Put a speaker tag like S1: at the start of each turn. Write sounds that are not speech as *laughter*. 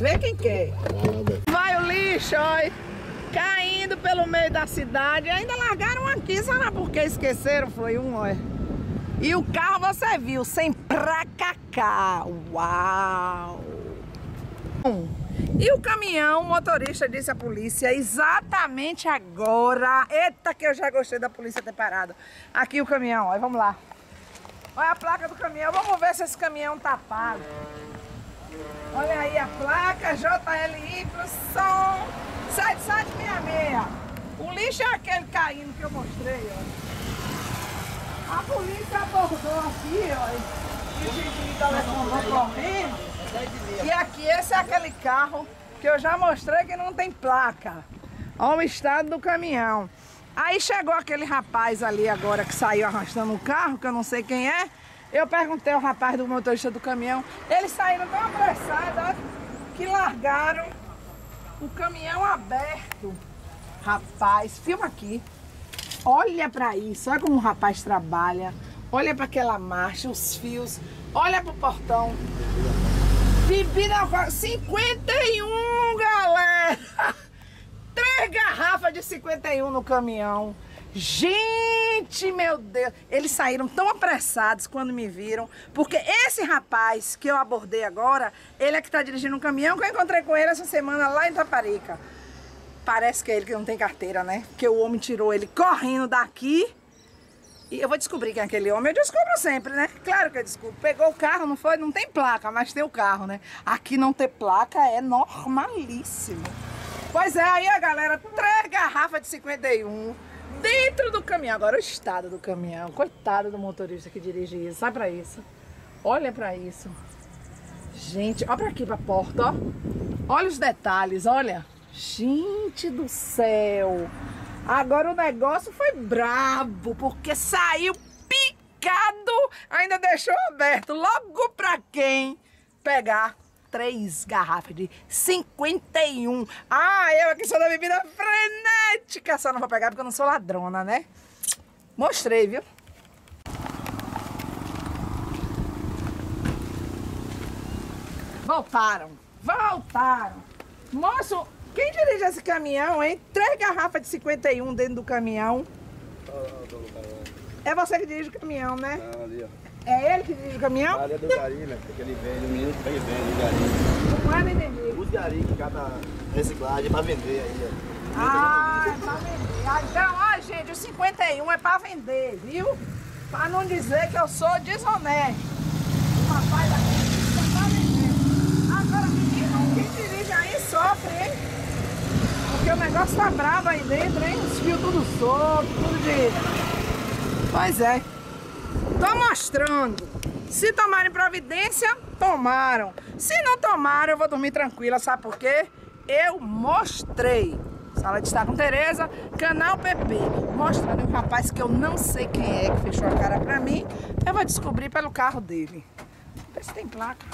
S1: Vê quem quer. Vai o lixo, olha. Caindo pelo meio da cidade. Ainda largaram aqui, sabe por que esqueceram? Foi um, olha. E o carro você viu, sem cá. Uau! E o caminhão, o motorista disse à polícia exatamente agora. Eita, que eu já gostei da polícia ter parado. Aqui o caminhão, olha, vamos lá. Olha a placa do caminhão, vamos ver se esse caminhão tá pago. Olha aí a placa, JLY, som 7766. O lixo é aquele caindo que eu mostrei, ó. A polícia abordou aqui, ó. E o correndo. E aqui, esse é aquele carro que eu já mostrei que não tem placa. Olha o estado do caminhão. Aí chegou aquele rapaz ali agora que saiu arrastando o carro, que eu não sei quem é. Eu perguntei ao rapaz do motorista do caminhão. Eles saíram tão apressados que largaram o caminhão aberto. Rapaz, filma aqui. Olha para isso, olha como o rapaz trabalha. Olha para aquela marcha, os fios. Olha para o portão. Bebida 51, galera! *laughs* Três garrafas de 51 no caminhão. Gente, meu Deus! Eles saíram tão apressados quando me viram, porque esse rapaz que eu abordei agora, ele é que está dirigindo um caminhão que eu encontrei com ele essa semana lá em Taparica. Parece que é ele que não tem carteira, né? Porque o homem tirou ele correndo daqui e eu vou descobrir quem é aquele homem. Eu descubro sempre, né? Claro que eu descubro. Pegou o carro, não foi? Não tem placa, mas tem o carro, né? Aqui não ter placa é normalíssimo. Pois é, aí a galera, três garrafas de 51 dentro do caminhão. Agora o estado do caminhão. Coitado do motorista que dirige isso. Sai pra isso. Olha pra isso. Gente, olha pra aqui, pra porta, ó. Olha os detalhes, olha. Gente do céu. Agora o negócio foi brabo, porque saiu picado, ainda deixou aberto. Logo pra quem pegar três garrafas de 51. Ah, eu aqui sou da bebida frenética. Só não vou pegar porque eu não sou ladrona, né? Mostrei, viu? Voltaram, voltaram. Moço, quem dirige esse caminhão, hein? Três garrafas de 51 dentro do caminhão. É você que dirige o caminhão, né?
S2: Não, ali, ó.
S1: É ele que dirige o caminhão?
S2: Ali é do gari, né? Porque ele vende, o menino que vende o gari.
S1: Não é.
S2: Os gari que cada reciclagem é pra vender aí, ó.
S1: Ah, é pra vender. Ah, então, ó, gente, o 51 é pra vender, viu? Pra não dizer que eu sou desonesto. O papai daqui é. Agora, menino, quem dirige aí sofre, hein? Porque o negócio tá bravo aí dentro, hein? Os fios tudo solto, tudo de... Pois é. Tô mostrando. Se tomarem providência, tomaram. Se não tomaram, eu vou dormir tranquila, sabe por quê? Eu mostrei. Sala de estar com Tereza, canal PP. Mostrando um rapaz que eu não sei quem é, que fechou a cara pra mim. Eu vou descobrir pelo carro dele. Vê se tem placa.